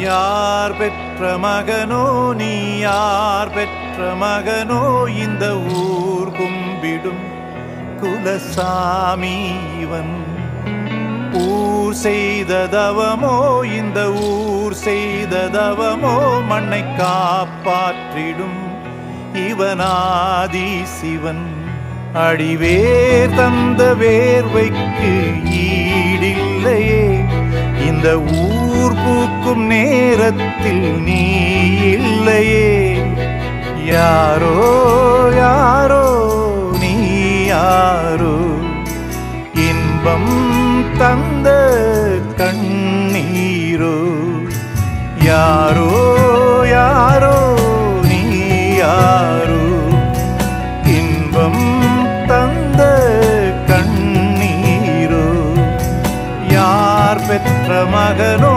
யார் பெற்ற மகனோ நீ யார் பெற்ற மகனோ இந்த ஊர் கும்பிடும் குலசாமி இவன். ஊர் செய்த தவமோ இந்த ஊர் செய்த தவமோ மண்ணை காப்பாற்றிடும் இவனாதி சிவன். அடிவேர் தந்த வேர்வைக்கு ஈடில்லையே இந்த ஊர் பூர் பூக்கும் நேரத்தில் நீ இல்லையே. யாரோ யாரோ நீ யாரோ? இன்பம் தந்த கண்ணீரோ? யாரோ யாரோ நீ யாரோ? இன்பம் தந்த கண்ணீரோ? யார் பெற்ற மகனோ?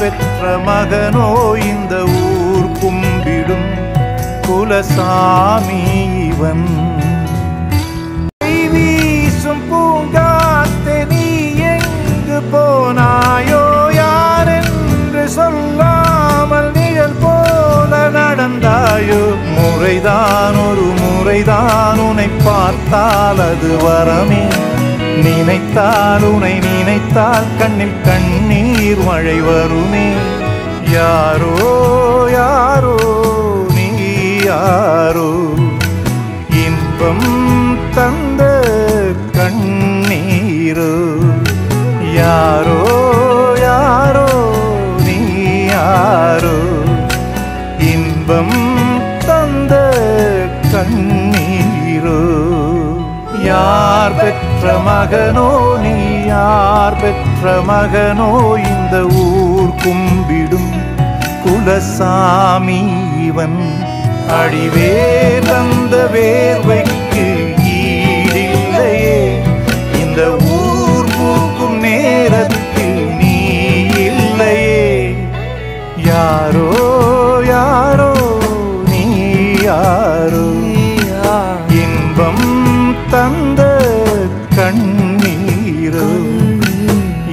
பெற்ற மகனோ இந்த ஊர் கும்பிடும் குலசாமி இவன். வீசும் பூங்காத்தே நீ எங்கு போனாயோ? யாரென்று சொல்லாமல் நிழல் போல நடந்தாயோ? முறைதான் ஒரு முறைதான் உனை பார்த்தால் அது வரமே. நினைத்தால் உனை நினைத்தால் கண்ணில் கண்ணீர் நீர் மழை வருமே. யாரோ யாரோ நீ யாரோ. இன்பம் தந்த கண்ணீரோ. யாரோ யாரோ நீ யாரோ. இன்பம் தந்த கண்ணீரோ. யார் பெற்ற மகனோ நீ? யார் பெற்ற மகனோ இந்த ஊர் கும்பிடும் குலசாமி இவன். அடிவே தந்த வேர்வைக்கு ஈடில்லையே. இந்த ஊர் பூக்கும் நேரத்தில் நீ இல்லையே. யாரோ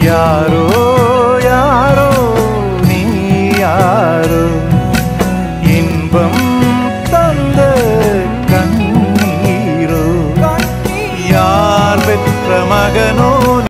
यारो